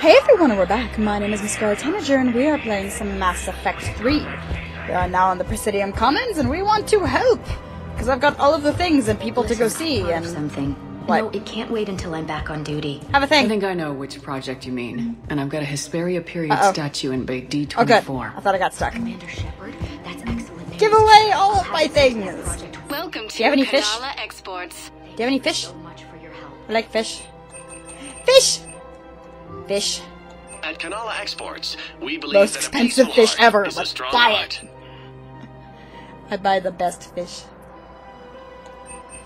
Hey everyone, we're back. My name is Miss Scarlet Tanager, and we are playing some Mass Effect 3. We are now on the Presidium Commons, and we want to help! Because I've got all of the things and people to go see, Part of and something. What? No, it can't wait until I'm back on duty. have a thing. I think I know which project you mean. And I've got a Hesperia period Uh-oh. statue in Bay D24. Oh good. I thought I got stuck. Commander Shepard, that's excellent news. Give away all of my things! Welcome to you have any fish? Kanala Exports. you have any fish? so much for your help. I like fish. Fish! Fish. At Kanala Exports, we believe Most that a expensive peaceful fish ever. is a Let's strong buy heart. it. I buy the best fish.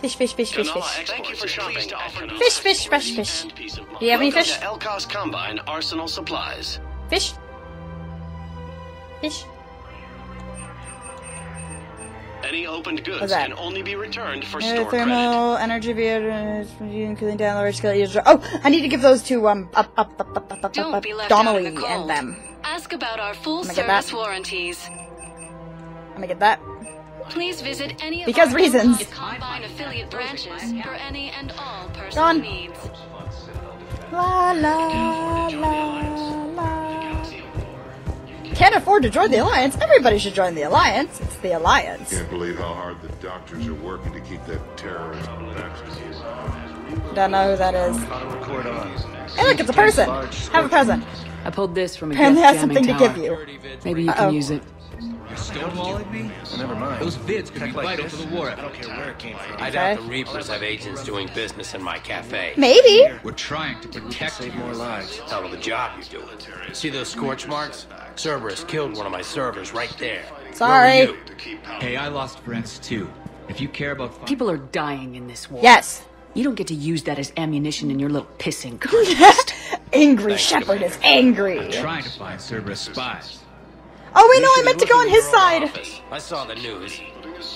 Fish, fish, fish, fish, Kanala fish. Thank you for shopping Fish, fish, fresh fish. and peace of mind. Do you have any fish? Elkoss Combine Arsenal Supplies. Fish. Fish. Any opened goods What's that? can only be returned for Uh, store credit. thermal energy beer, cooling down large scale user. Oh, I need to give those to um up up up up up up Don't up, be left out Donnelly in the cold. and them. Ask about our full Am I get that? service warranties. I'm gonna get that. Please visit any of Because our reasons. Elkoss Combine affiliate branches for any and all Gone. personal needs. La la la la. Can't afford to join the alliance. Everybody should join the alliance. It's the alliance. Can't believe how hard the doctors are working to keep that terrorist back. Don't know who that is. Hey, look, it's a person. Have a present. I pulled this from a Apparently has something jamming to give you. Maybe you Uh-oh. can oh. use it. Stonewalling me? Oh, never mind. Those vids could be vital for the war effort. I don't care where it came from. I Okay. doubt the Reapers have agents doing business in my cafe. Maybe. We're trying to protect Save more lives. Hell of a job you're doing. See those scorch marks? Cerberus killed one of my servers right there. Sorry. Where were you? Hey, I lost friends too. If you care about People are dying in this war. Yes. You don't get to use that as ammunition in your little pissing contest. Angry Shepherd is angry. I'm trying to find Cerberus spies. Oh wait, no, I meant to go on his side. Office. I saw the news.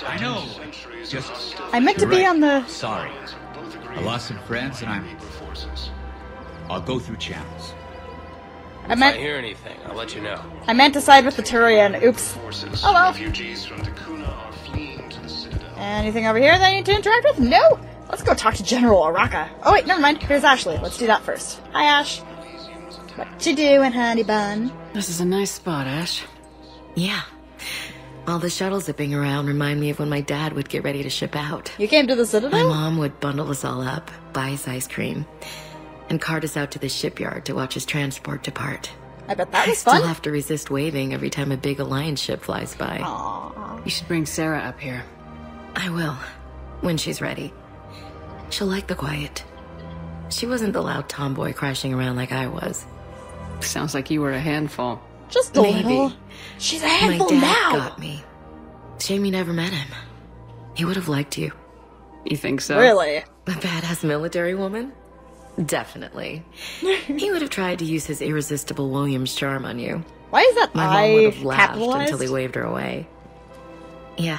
I know. Just I meant to be right. on the. Sorry. I lost some friends and I'm. I'll go through channels. I If I hear anything, I'll let you know. I meant to side with the Turian. Oops. Forces, Oh, well. refugees from Takuna are fleeing to the Citadel. Anything over here that I need to interact with? No. Let's go talk to General Oraka. Oh wait, never mind. Here's Ashley. Let's do that first. Hi, Ash. What you doing, honey bun? this is a nice spot, Ash. Yeah. All the shuttles zipping around remind me of when my dad would get ready to ship out. You came to the Citadel? My mom would bundle us all up, buy us ice cream, and cart us out to the shipyard to watch his transport depart. I bet that I was still have to resist waving every time a big Alliance ship flies by. Aww. You should bring Sarah up here. I will, when she's ready. She'll like the quiet. She wasn't the loud tomboy crashing around like I was. Sounds like you were a handful. Just a Maybe. little. She's a handful My dad now. got me. Shame you never met him. He would have liked you. You think so? Really? A badass military woman? Definitely. he would have tried to use his irresistible Williams charm on you. Why is that My mom I would have laughed capitalized? until he waved her away. Yeah.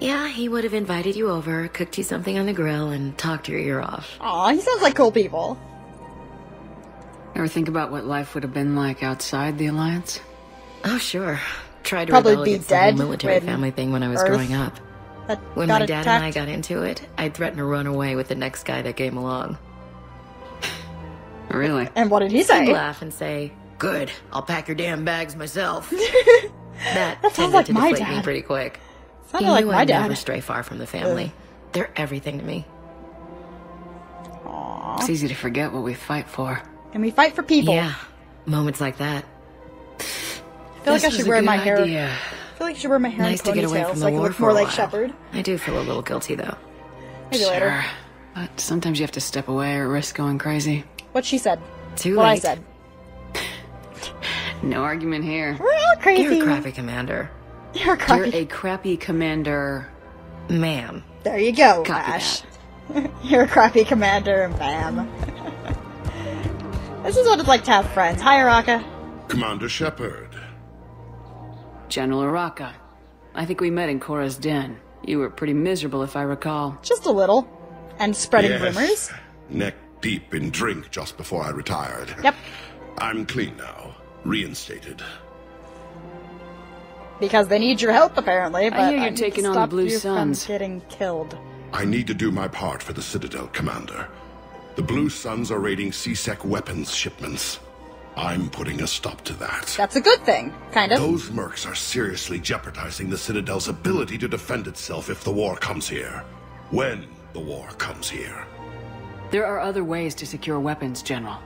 Yeah, he would have invited you over, cooked you something on the grill, and talked your ear off. Aw, he sounds like cool people. Ever think about what life would have been like outside the Alliance? Oh, sure. Tried to Probably rebel be against the dead whole military family thing when I was Earth growing up. When my dad attacked. and I got into it, I'd threaten to run away with the next guy that came along. Really? And what did he I'd say? laugh and say, Good, I'll pack your damn bags myself. that That sounds like to my deflate me dad. pretty quick. Sounded he like knew my I'd dad. never stray far from the family. They're everything to me. Aw. It's easy to forget what we fight for. And we fight for people. Yeah, moments like that. I feel like I should wear my hair. idea. I feel like I should wear my hair Nice in to get away ponytails from so I can look more like Shepard. I do feel a little guilty though. Maybe later. But sometimes you have to step away or risk going crazy. What she said. Too What I said. No argument here. We're all crazy. You're a crappy commander, You're a You're crappy. a crappy commander. ma'am. There you go, Copy Ash. You're a crappy commander, and bam. this is what it's like to have friends. Hi, Oraka. Commander Shepard. General Oraka. I think we met in Chora's den. You were pretty miserable, if I recall. Just a little. And spreading Yes. rumors. Neck deep in drink just before I retired. Yep. I'm clean now. Reinstated. Because they need your help, apparently. But hear you're need taking on the Blue you Suns. From getting killed. I need to do my part for the Citadel, Commander. The Blue Suns are raiding C-Sec weapons shipments. I'm putting a stop to that. That's a good thing, kind of. Those mercs are seriously jeopardizing the Citadel's ability to defend itself if the war comes here. When the war comes here. There are other ways to secure weapons, General.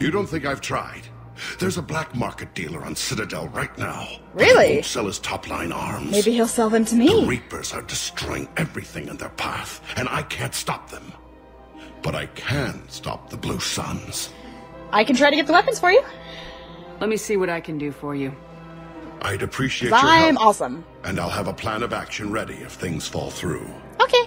You don't think I've tried? There's a black market dealer on Citadel right now. Really? He won't sell his top-line arms. Maybe he'll sell them to me. The me. Reapers are destroying everything in their path, and I can't stop them. But I can stop the Blue Suns. I can try to get the weapons for you. Let me see what I can do for you. I'd appreciate your I'm help, awesome. and I'll have a plan of action ready if things fall through. Okay.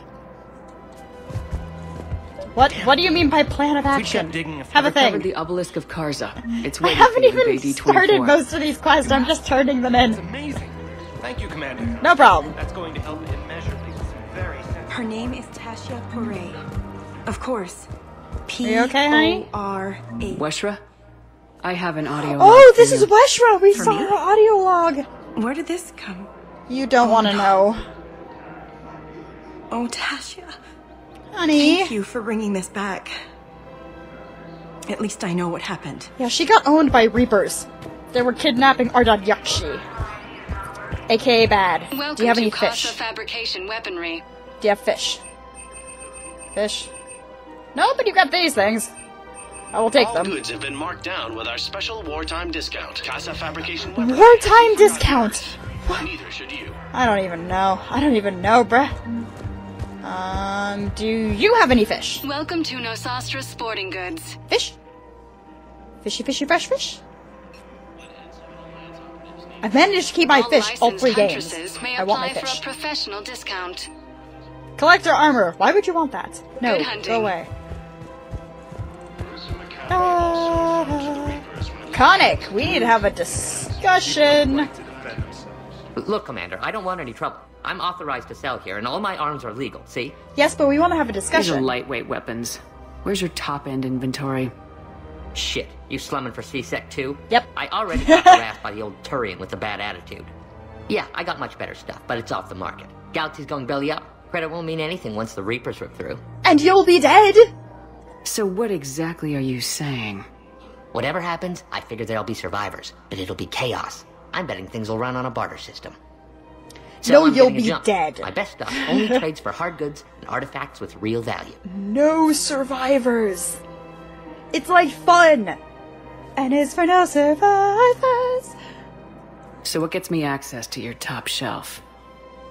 What What do you mean by plan of action? kept digging a Have a Covered thing. the obelisk of Karza. It's I haven't for you even in Bay started D24. most of these quests. I'm just turning them It's in. amazing. Thank you, Commander. No problem. That's going to help immeasurably with some very sensitive... Her name is Tasha Poray. Of course. P you okay, honey? O R A. Weshra? I have an audio. Oh, log for this you. is Weshra. We For saw me? her audio log. Where did this come? You don't want to oh, know, Oh, Tasha. honey. Thank you for bringing this back. At least I know what happened. Yeah, she got owned by Reapers. They were kidnapping Ardat-Yakshi, aka Bad. Welcome do you have to any Kassa fish? Fabrication Weaponry. Do you have fish? Fish? No, but you got these things. I will take All them. goods have been marked down with our special wartime discount. Kassa Fabrication Weapons. Wartime discount. Neither should you. I don't even know. I don't even know, bruh. Um, do you have any fish? Welcome to Nos Astra Sporting Goods. Fish? Fishy, fishy, fresh fish? I've managed to keep my All fish all licensed three games. huntresses may I want my apply for fish. a professional discount. Collector armor. Why would you want that? No, Good go away. Conic, we need to have a discussion. Look, Commander, I don't want any trouble. I'm authorized to sell here, and all my arms are legal, see? Yes, but we want to have a discussion. These are discussion. lightweight weapons. Where's your top end inventory? Shit, you slumming for C-Sec too? Yep. I already got harassed by the old Turian with a bad attitude. Yeah, I got much better stuff, but it's off the market. Galaxy's going belly up. Credit won't mean anything once the Reapers rip through. And you'll be dead. So what exactly are you saying? Whatever happens, I figure there'll be survivors, but it'll be chaos. I'm betting things will run on a barter system. So No, I'm you'll be dead. My best stuff only trades for hard goods and artifacts with real value. No survivors. It's like fun. And it's for no survivors. So what gets me access to your top shelf?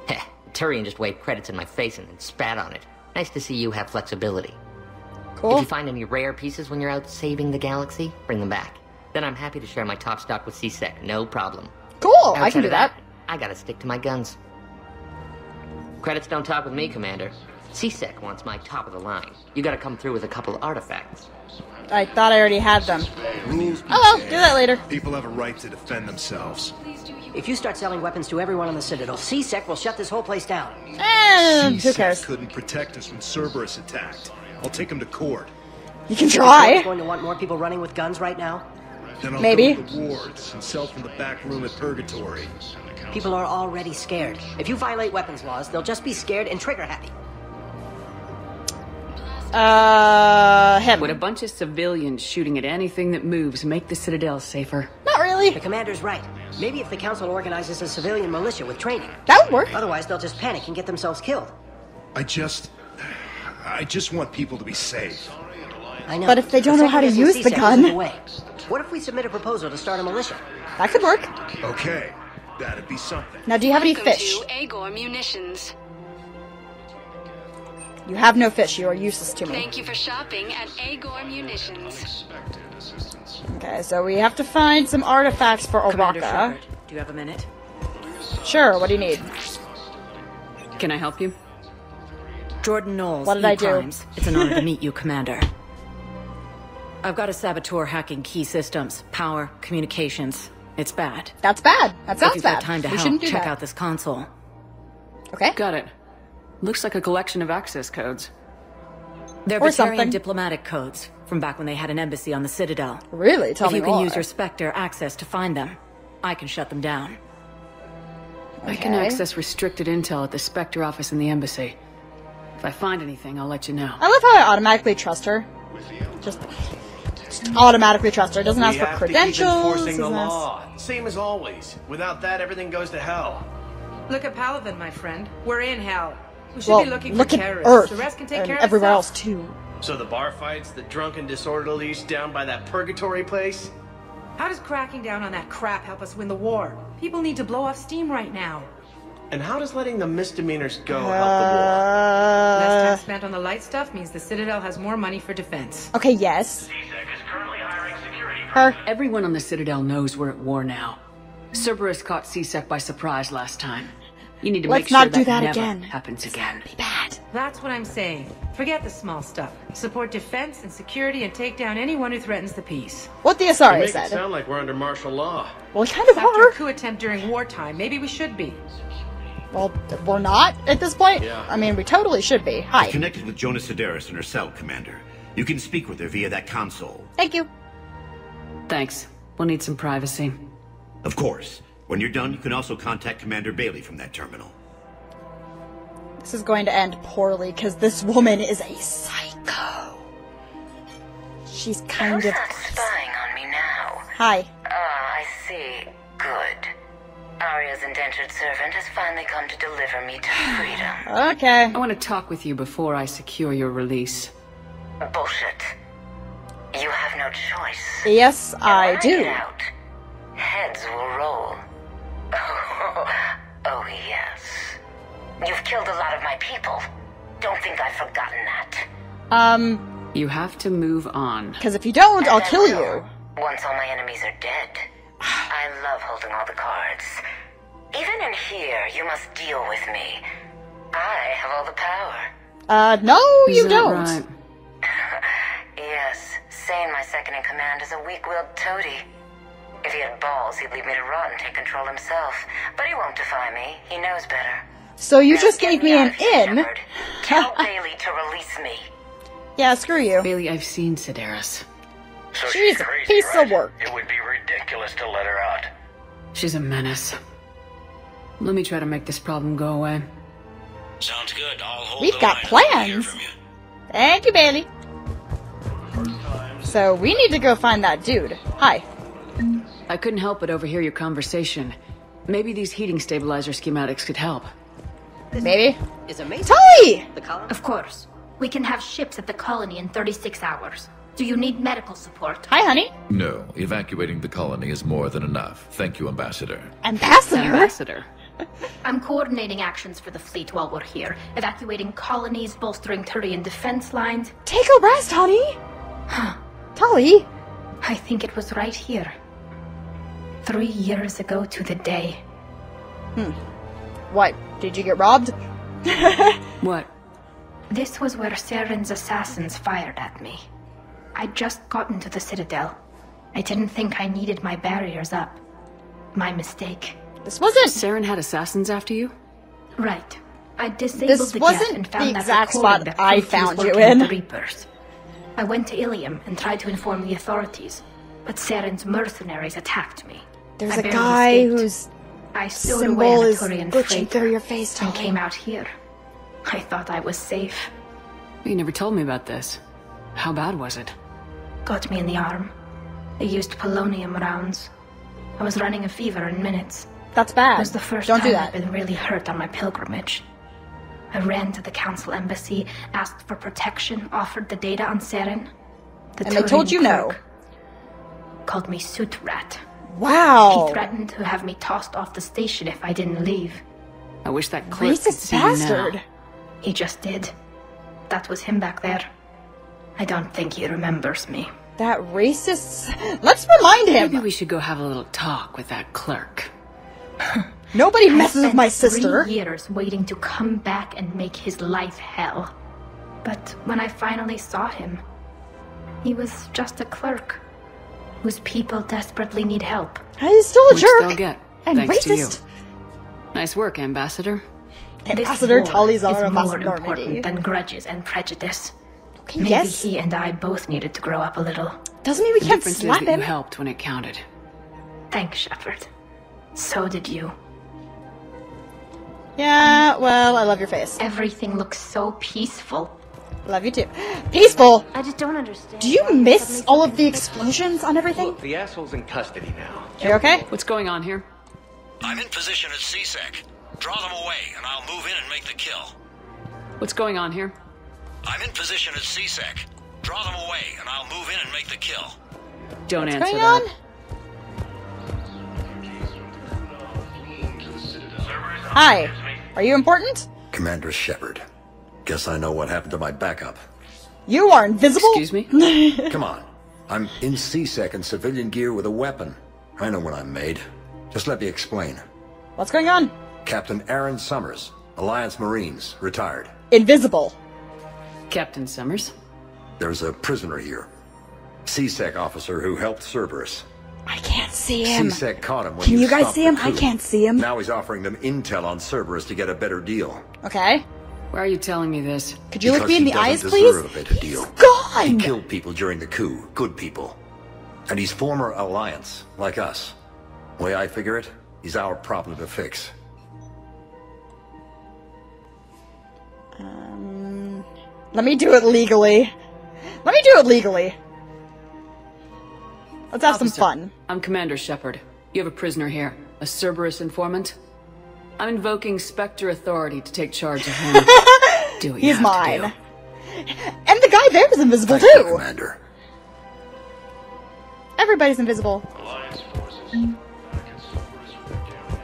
Heh, Turian just waved credits in my face and then spat on it. Nice to see you have flexibility. If you find any rare pieces when you're out saving the galaxy, bring them back. Then I'm happy to share my top stock with C-Sec, no problem. Cool. I can do of that. I gotta stick to my guns. Credits don't talk with me, Commander. C-Sec wants my top of the line. You gotta come through with a couple artifacts. I thought I already had them. Oh well, do that later. People have a right to defend themselves. If you start selling weapons to everyone on the Citadel, C-Sec will shut this whole place down. And who cares? couldn't protect us when Cerberus attacked. I'll take him to court. You can Is try. going to want more people running with guns right now? Then I'll Maybe. go to the wards and sell from the back room at Purgatory. People are already scared. If you violate weapons laws, they'll just be scared and trigger happy. Uh, him. Would a bunch of civilians shooting at anything that moves make the Citadel safer? Not really. The commander's right. Maybe if the council organizes a civilian militia with training. That would work. Otherwise, they'll just panic and get themselves killed. I just. I just want people to be safe. I know. But if they don't know how to use the gun- isn't the way. What if we submit a proposal to start a militia? That could work. Okay, that'd be something. Now, do you have any Welcome fish? to Agor Munitions. You have no fish. You are useless to me. Thank you for shopping at Agor Munitions. Okay, so we have to find some artifacts for Commander Oraka. Shepard, do you have a minute? Sure. What do you need? Can I help you? Jordan Knowles, What did I do? It's an honor to meet you, Commander. I've got a saboteur hacking key systems, power, communications. It's bad. That's bad. That if sounds you've bad. got time to we help, shouldn't do check that. out this console. Okay. Got it. Looks like a collection of access codes. They're Or Batarian something. diplomatic codes from back when they had an embassy on the Citadel. Really? Tell if me you can more. use your Spectre access to find them, I can shut them down. Okay. I can access restricted intel at the Spectre office in the embassy. If I find anything, I'll let you know. I love how I automatically trust her. Just, just automatically trust her. Doesn't ask for credentials. Keep enforcing the doesn't ask- law. Same as always. Without that, everything goes to hell. Look at Paladin, my friend. We're in hell. We should Well, be looking look for at terrorists. Earth the rest can take and care of everywhere itself. else too. So the bar fights, the drunken disorderlies down by that purgatory place? How does cracking down on that crap help us win the war? People need to blow off steam right now. And how does letting the misdemeanors go help the war? Less time spent on the light stuff means the Citadel has more money for defense. okay, yes. Her. Everyone on the Citadel knows we're at war now. Cerberus caught CSEC by surprise last time. You need to Let's make sure not do that, that never again. happens again. Bad. That's what I'm saying. Forget the small stuff. Support defense and security and take down anyone who threatens the peace. What the the war? Asari You make it sound like we're under martial law. Well, we kind of After are. a coup attempt during wartime, maybe we should be. Well, we're not at this point. Yeah. I mean, we totally should be. Hi. Connected with Jona Sederis in her cell, Commander. You can speak with her via that console. Thank you. Thanks. We'll need some privacy. Of course. When you're done, you can also contact Commander Bailey from that terminal. This is going to end poorly because this woman is a psycho. She's kind Who's of. that spying on me now? Hi. Ah, I see. Good. Aria's indentured servant has finally come to deliver me to freedom. Okay. I want to talk with you before I secure your release. Bullshit. You have no choice. Yes, I When do. get out, heads will roll. oh, yes. You've killed a lot of my people. Don't think I've forgotten that. Um, You have to move on. because if you don't, I'll And I kill you. Once all my enemies are dead. I love holding all the cards. Even in here, you must deal with me. I have all the power. Uh, no, Is you don't. right? Yes, Sayn, my second in command, is a weak-willed toady. If he had balls, he'd leave me to rot and take control himself. But he won't defy me. He knows better. So you Now just gave me me an in. Tell Bailey to release me. Yeah, screw you. Bailey, I've seen Sederis. So She's she's a crazy, piece of work. It would be ridiculous to let her out. She's a menace. Let me try to make this problem go away. Sounds good. I'll hold We've the got line until I hear plans. you. Thank you, Bailey. So we need to go find that dude. Hi. I couldn't help but overhear your conversation. Maybe these heating stabilizer schematics could help. Maybe. Is amazing. Tali! The colony. Of course. We can have ships at the colony in 36 hours. Do you need medical support? Hi, honey. No, evacuating the colony is more than enough. Thank you, Ambassador. Ambassador? Ambassador. I'm coordinating actions for the fleet while we're here, evacuating colonies, bolstering Turian defense lines. Take a rest, honey. Tali. I think it was right here. Three years ago to the day. Hmm. What? Did you get robbed? What? This was where Saren's assassins fired at me. I'd just gotten to the Citadel. I didn't think I needed my barriers up. My mistake. This wasn't. Saren had assassins after you? Right. I disabled This the wasn't geth and found the that exact recording spot that I proved he was found you working in. with The Reapers. I went to Ilium and tried to inform the authorities, but Saren's mercenaries attacked me. There's I a guy escaped. whose I stowed symbol away a is Turian glitching freighter through your face, and Tali. came out here. I thought I was safe. You never told me about this. How bad was it? Got me in the arm. They used polonium rounds. I was running a fever in minutes. That's bad. It was the 1st Don't do time. I'd been really hurt on my pilgrimage. I ran to the council embassy, asked for protection, offered the data on Saren. The And they told you no. Called me suit rat. Wow. He threatened to have me tossed off the station if I didn't leave. I wish that clerk could Racist see bastard. you now. He just did. That was him back there. I don't think he remembers me. That racist. Let's remind him. Maybe we should go have a little talk with that clerk. Nobody I messes with my sister. Three years waiting to come back and make his life hell. But when I finally saw him, he was just a clerk whose people desperately need help. Ah, he's still a Which jerk. they'll get, and thanks to you. racist. Nice work, Ambassador. Ambassador this war Tali's is more important than grudges and prejudice. Okay, Maybe yes. he and I both needed to grow up a little. Doesn't mean we The can't difference is that him. you helped when it counted. Thanks, Shepard. So did you. Yeah, well, I love your face. Everything looks so peaceful. Love you too. Peaceful! I just don't understand. Do you miss all of the explosions on everything? Look, the asshole's in custody now. You okay? What's going on here? I'm in position at CSEC. Draw them away, and I'll move in and make the kill. What's going on here? I'm in position at CSEC. Draw them away, and I'll move in and make the kill. Don't What's answer going that. on? Hi. Are you important? Commander Shepard. Guess I know what happened to my backup. You are invisible? Excuse me? Come on. I'm in C-Sec in civilian gear with a weapon. I know what I'm made. Just let me explain. What's going on? Captain Aaron Summers, Alliance Marines, retired. Invisible. Captain Summers? There's a prisoner here. C-Sec officer who helped Cerberus. I can't see him. C-Sec caught him when Can you guys see him? I can't see him. Now he's offering them intel on Cerberus to get a better deal. Okay. Why are you telling me this? Could you look me in the eyes, please? deserve a better deal. He Gone! killed people during the coup, good people. And he's former Alliance, like us. Way I figure it, he's our problem to fix. Um, let me do it legally. Let me do it legally. Let's have some fun. I'm Commander Shepard. You have a prisoner here, a Cerberus informant. I'm invoking Spectre authority to take charge of him. do what you He's have mine. To do. And the guy there is invisible Thank you, too. Commander. Everybody's invisible.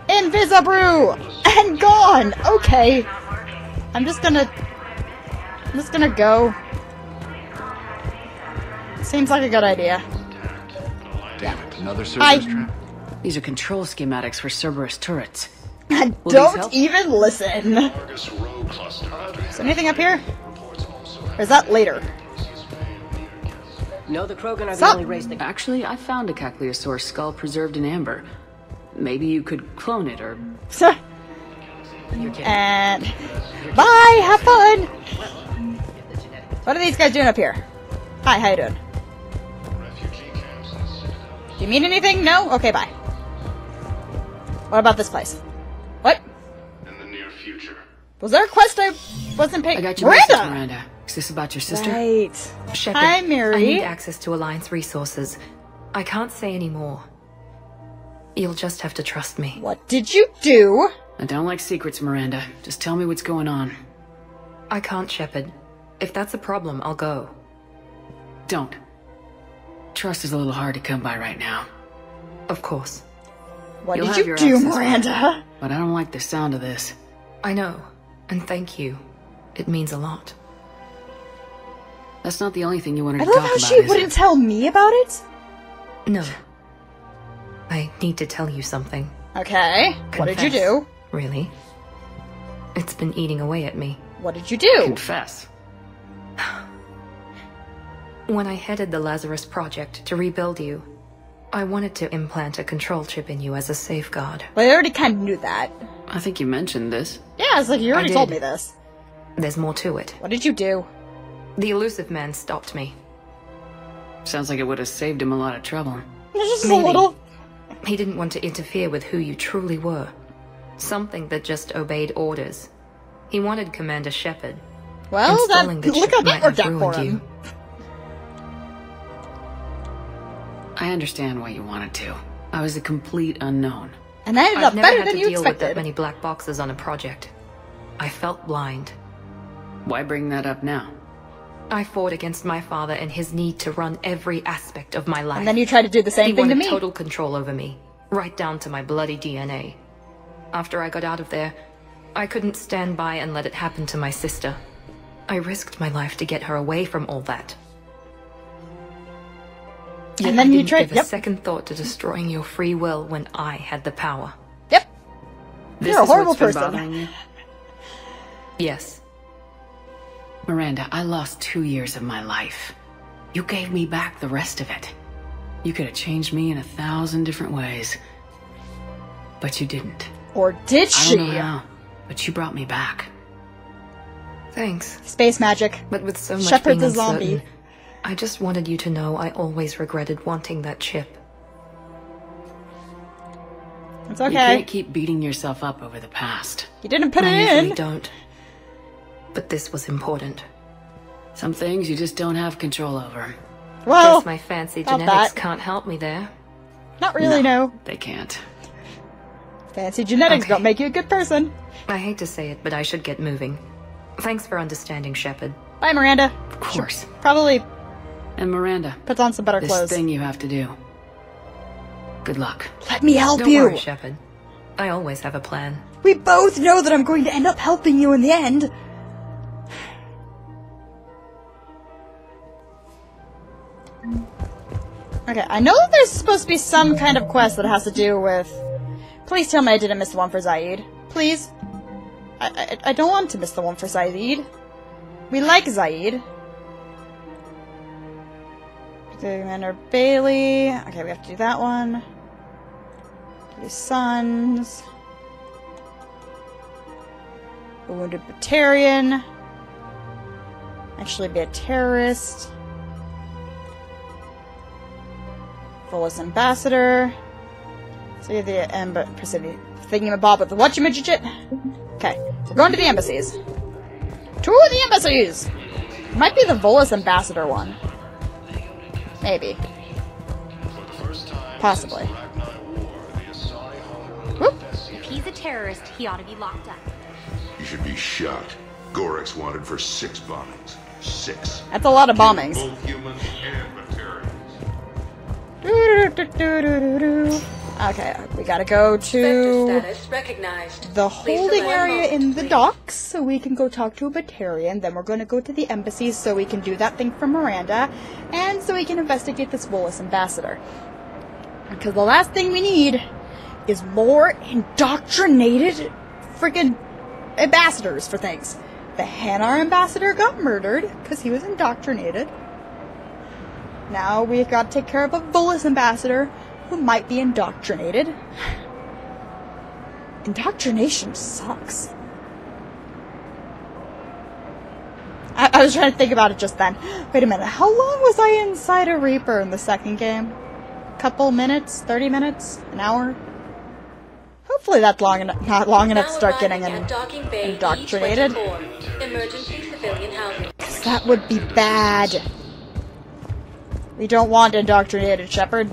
Invisibrew! And gone! Okay. I'm just gonna... I'm just gonna go. Seems like a good idea. Damn it, another I- Cerberus trap? These are control schematics for Cerberus turrets. Will Don't even listen. Is there anything up here? Or is that later? No, the Krogan are the only race that. Actually, I found a Kakliosaur skull preserved in amber. Maybe you could clone it or You're kidding. And bye. Have fun. What are these guys doing up here? Hi. How you doing? Do you mean anything? No. Okay. Bye. What about this place? What? In the near future. Was there a quest I wasn't paying? I got your Miranda. message, Miranda. Is this about your sister? Right. Shepard, Hi, Mary. I need access to Alliance resources. I can't say any more. You'll just have to trust me. What did you do? I don't like secrets, Miranda. Just tell me what's going on. I can't, Shepard. If that's a problem, I'll go. Don't. Trust is a little hard to come by right now. Of course. What You'll did you do, access Miranda? But I don't like the sound of this. I know. And thank you. It means a lot. That's not the only thing you wanted I to love how she wouldn't it? tell me about it. No. I need to tell you something. Okay. What did you do? Really? It's been eating away at me. What did you do? Confess. When I headed the Lazarus Project to rebuild you, I wanted to implant a control chip in you as a safeguard. Well, I already kind of knew that. I think you mentioned this. Yeah, it's like you already told me this. There's more to it. What did you do? The Illusive Man stopped me. Sounds like it would have saved him a lot of trouble. Just Maybe. a little. He didn't want to interfere with who you truly were. Something that just obeyed orders. He wanted Commander Shepard. Well, that, the look chip how that worked have out for ruined him. you. I understand why you wanted to. I was a complete unknown. And I ended I've up never better had than to you deal with that many black boxes on a project. I felt blind. Why bring that up now? I fought against my father and his need to run every aspect of my life. And then you tried to do the same he thing to me. total control over me, right down to my bloody DNA. After I got out of there, I couldn't stand by and let it happen to my sister. I risked my life to get her away from all that. Yet And then you didn't tried- give a second thought to destroying your free will when I had the power. Yep. This You're a horrible person. you? Yes, Miranda, I lost two years of my life. You gave me back the rest of it. You could have changed me in a thousand different ways. But you didn't. Or did she? I she? don't know how, but you brought me back. thanks. Space magic. But with so much Shepard's being a zombie. Uncertain, I just wanted you to know I always regretted wanting that chip. It's okay. You can't keep beating yourself up over the past. You didn't put I it usually in. don't. But this was important. Some things you just don't have control over. Well, Guess my fancy genetics that. can't help me there. Not really, no. They can't. Fancy genetics Okay. don't make you a good person. I hate to say it, but I should get moving. Thanks for understanding, Shepard. Bye, Miranda. Of course. Probably And Miranda, puts on some better this clothes. thing you have to do. Good luck. Let me help Don't you. worry, Shepard. I always have a plan. We both know that I'm going to end up helping you in the end. Okay, I know that there's supposed to be some kind of quest that has to do with. Please tell me I didn't miss the one for Zaeed. Please. I, I, I don't want to miss the one for Zaeed. We like Zaeed. Commander Bailey. Okay, we have to do that one. Do sons. A wounded Batarian. Actually be a terrorist. Fullest ambassador. So you're the embassy thinking about with the whatchamajigit. Okay, we're going to the embassies. To the embassies! Might be the Volus ambassador one. Maybe. Possibly. Whoop. If he's a terrorist, he ought to be locked up. You should be shot. Gorex wanted for six bombings. Six. That's a lot of bombings. Both humans and Batarians. Okay, we gotta go to the holding area in the docks so we can go talk to a Batarian. Then we're gonna go to the embassy so we can do that thing for Miranda, and so we can investigate this Volus ambassador. Because the last thing we need is more indoctrinated friggin' ambassadors for things. The Hanar ambassador got murdered because he was indoctrinated. Now we've got to take care of a Volus ambassador who might be indoctrinated. Indoctrination sucks. I, I was trying to think about it just then. Wait a minute, how long was I inside a Reaper in the second game? Couple minutes? 30 minutes? An hour? Hopefully that's long enough, not long enough to start getting in, indoctrinated. E24. Emergency civilian housing. 'Cause that would be bad. We don't want indoctrinated Shepard.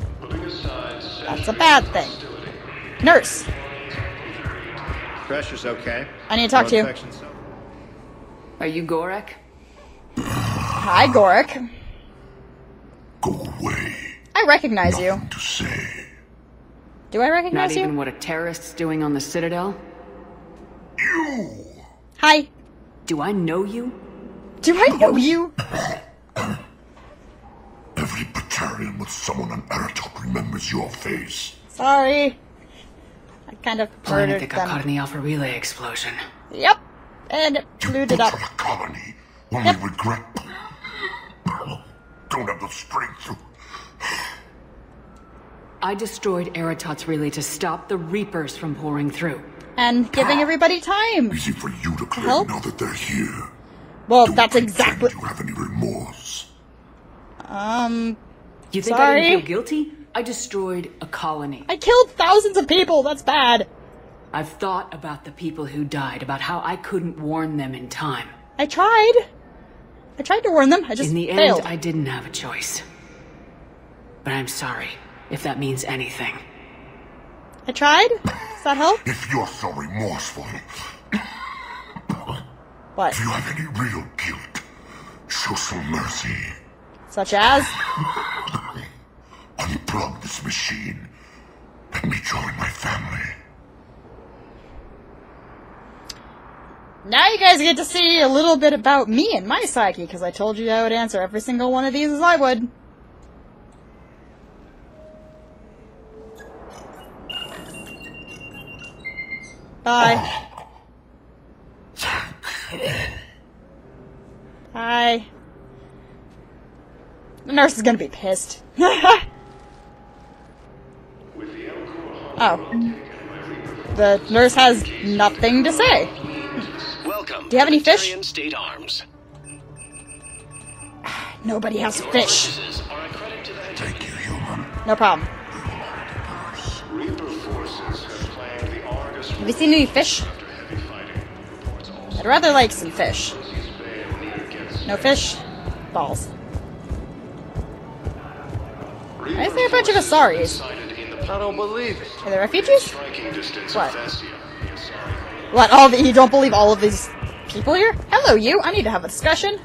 That's a bad thing. Nurse, Pressure's okay. I need to talk No to you. infections? Are you Gorek? hi Gorik. Go away. I recognize you. To say. Do I Not recognize even you? what a terrorist's doing on the Citadel? Hi. Do I know you? Do I know you? Every Batarian with someone on Aratoht remembers your face. Sorry. I kind of Planet murdered that got caught in the Alpha Relay explosion. Yep. And it flued it up. The colony. Only regret. Don't have the strength to. I destroyed Aratoht's relay to stop the Reapers from pouring through. And giving everybody time. Easy for you to claim help? now that they're here. Well, that's exactly. Do You have any remorse? Um. You think I didn't feel guilty? I destroyed a colony. I killed thousands of people. That's bad. I've thought about the people who died, about how I couldn't warn them in time. I tried. I tried to warn them. I just in the failed. end, I didn't have a choice. But I'm sorry, if that means anything. I tried. Does that help? If you're so remorseful, What? if you have any real guilt, show some mercy. Such as? Unplug this machine. Let me join my family. Now you guys get to see a little bit about me and my psyche, because I told you I would answer every single one of these as I would. Bye. Ah. Hi. The nurse is gonna be pissed. oh. The nurse has nothing to say. Welcome. Do you have any fish? State Arms. Nobody has fish. Thank you, human. No problem. Reaper forces have Have you seen any fish? I'd rather like some fish. No fish? Balls. Why is there a bunch of Asaris? I don't believe it. Are they refugees? What? What, all the- you don't believe all of these people here? Hello, you. I need to have a discussion.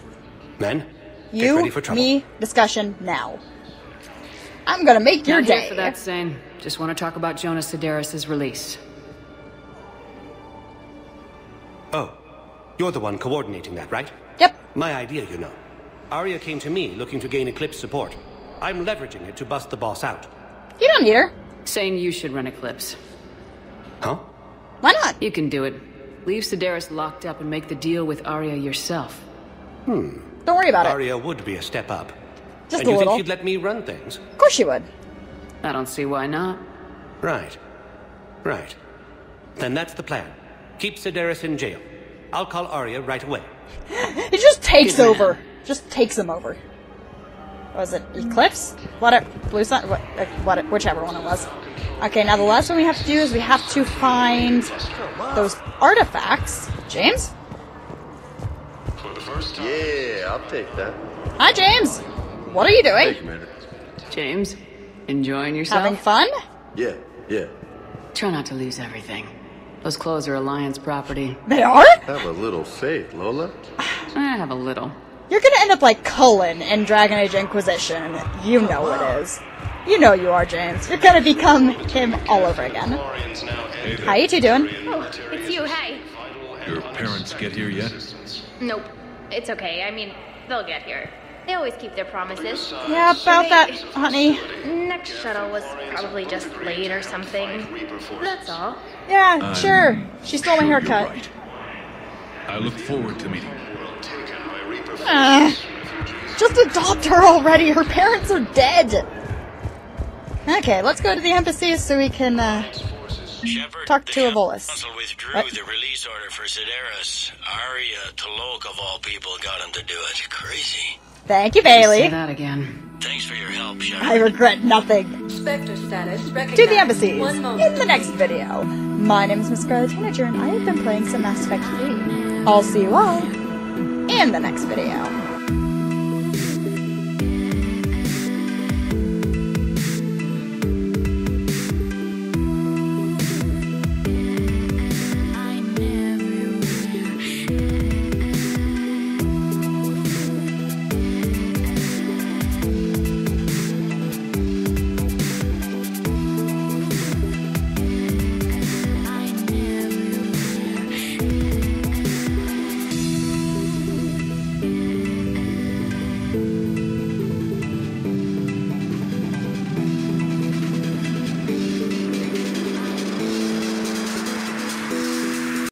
Men, You, ready for trouble. me, discussion now. I'm gonna make your Not here day. for that, Sayn. Just want to talk about Jona Sederis' release. Oh, you're the one coordinating that, right? Yep. My idea, you know. Aria came to me looking to gain Eclipse support. I'm leveraging it to bust the boss out. You don't need her. Saying you should run Eclipse. Huh? Why not? You can do it. Leave Sederis locked up and make the deal with Aria yourself. Hmm. Don't worry about it. Aria would be a step up. Just and a you little. think she'd let me run things? Of course she would. I don't see why not. Right. Right. Then that's the plan. Keep Sederis in jail. I'll call Aria right away. It just takes Good man. over. Just takes him over. Was it Eclipse? What? A blue Sun? What? uh, what? Whichever one it was. Okay, now the last one we have to do is we have to find those artifacts. James? Yeah, I'll take that. Hi, James. What are you doing? Hey, Commander. James, enjoying yourself? Having fun? Yeah, yeah. Try not to lose everything. Those clothes are Alliance property. They are? Have a little faith, Lola. I have a little. You're gonna end up like Cullen in Dragon Age Inquisition. You know it is. You know you are, James. You're gonna become him all over again. How are you two doing? Oh, it's you. Hey. Your parents get here yet? Nope. It's okay. I mean, they'll get here. They always keep their promises. Yeah, about that, honey. Next shuttle was probably just late or something. That's all. Yeah, I'm sure. She stole my sure you're haircut. right. I look forward to meeting you. Uh, just adopt her already. Her parents are dead. Okay, let's go to the embassy so we can uh, talk to Evolus. Council withdrew What? the release order for Sederis. Aria T'Loak, of all people, got him to do it. Crazy. Thank you, Say Bailey. that again. Thanks for your help, Shepard. I regret nothing. Spectre status To the embassies One moment. in the next video. My name is Miss Scarlet Tanager, and I have been playing some Mass Effect 3. I'll see you all in the next video.